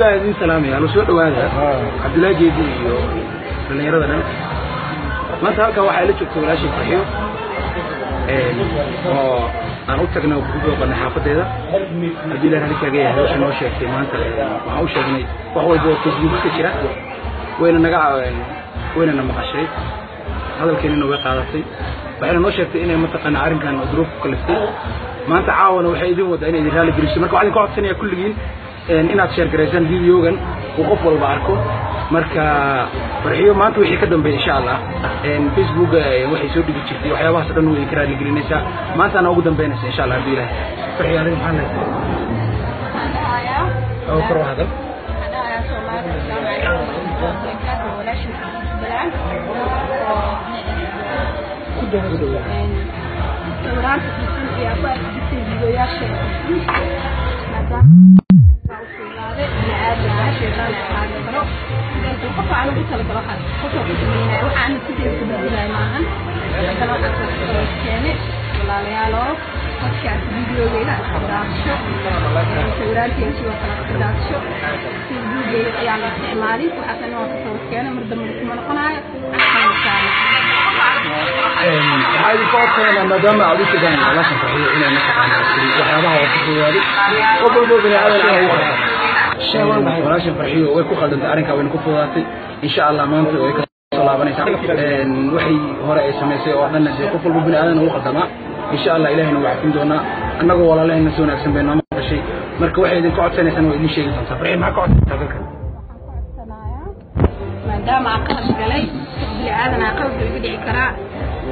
baa idin salaamaya alo soo dhawaada cabdullaahi geedi iyo dhallinyarada dhan maanta halkan waxaa ila joogta walaashay farxiyo. Oo aan u tagna ku booqanay xaafadeeda. Haddii ilaah halikaaga yahay waxay noo sheegtay maanta waxaan u sheegnay wax walba oo facebook ka jira. Wayna naga wayna na maqashay. Hadalkeena way qaadatay. Waxayna noo sheegtay inay mataqaana arrinkan duruuf ku kaliftay. Maanta caawana waxay idin waddaa inay idin raali geliso. Marka waxaan idin ka codsanaya kulligiin inaad sheer garaysaan videogan uu qof walba arko marka farxiyo maanta wixii ka dambeeya insha allah facebook waxay soo dhigi jirtay waxyaabahaas dhan way idinka raali gelinaysaa maantaana ugu dambeynaysa insha allah haddii ilahay farxiyo adiga maxaa leedahay oo kor u hadal sawiraanta xiisan ayaa ku arkigisay videoyaasha qof aan ugu talagalo qofka ku sameynaya waxaan sideeda ku badilay maahan haddana waxaan keene walaalayaalo podcast videogeyga daadsho sawiraanteeda sidoo kale ka daadsho facebookeyga ayaan isticmaalin waxaasna waan ka soo keene mar dambe kuma noqonayo waxaa idin ka codsanayna maadaama aad u tegaan walaashan farxiyo inay mataqaana waxyaabaha oo ku fogaaday qof walbo bini aadan ah ugu qaldan walaashan farxiyo way ku qaldantay arrinkaa wayna ku fogaatay insha allah maanta way ka soo laabanaysaa waxay hore ay samaysay oo dhanna dee qof walbo bini aadan ugu qaldamaa insha allah ilahayna waa cafin doonaa annagoo walaalahayna si wanaagsan bay nooma gashay marka waxay idin ka codsanaysaan waa idin sheegi doontaa farxiyo maxaa ka codsantaa dadka maadaama aan qalab galay bini aadan aa qalab laga dhici karaa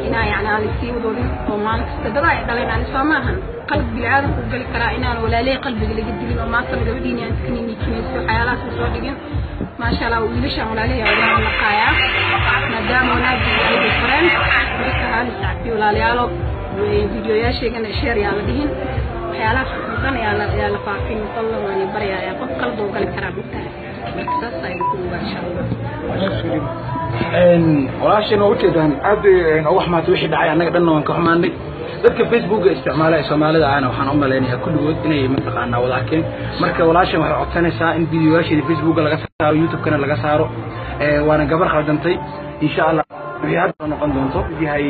inaa yani aan isii wadoodin oo maalin kasta dada ay dhaleen ani soo maahan qalb bini aadan ku gali karaa inaan walaaley qalbiga laga dilin oo maanta gabadhiini aan iska niniikinayso waxyaalahaas soo dhigin maasha allah wiilashaan walaaley aa wadaha naqaayaa maadaama wanaagii ay fareen marka haali sacbi walaalayaalo videoyaasheegana sheer yaa la dhihin waxyaalahaas dan ayaa la ayaa la faafin fadlan waan baryayaa qof qalbi u gali karaa mugtahay marka saas ayaan ku ogaa insha allah walaasheen waa ujeedaan. Aad bay uga xumaatay wixii dhacay annaga dhanna waan ka xumaanay dadka facebooka isticmaala ee soomaalida ahna waxaan u malaynayaa kulligood inay mataqaanaa wada arkeen marka walaasheen waxay codsanaysaa in videoyaasheeda facebooka laga saaro youtube-kana laga saaro waana gabar khaldantay insha allah wixii hadda noqon doonto yahay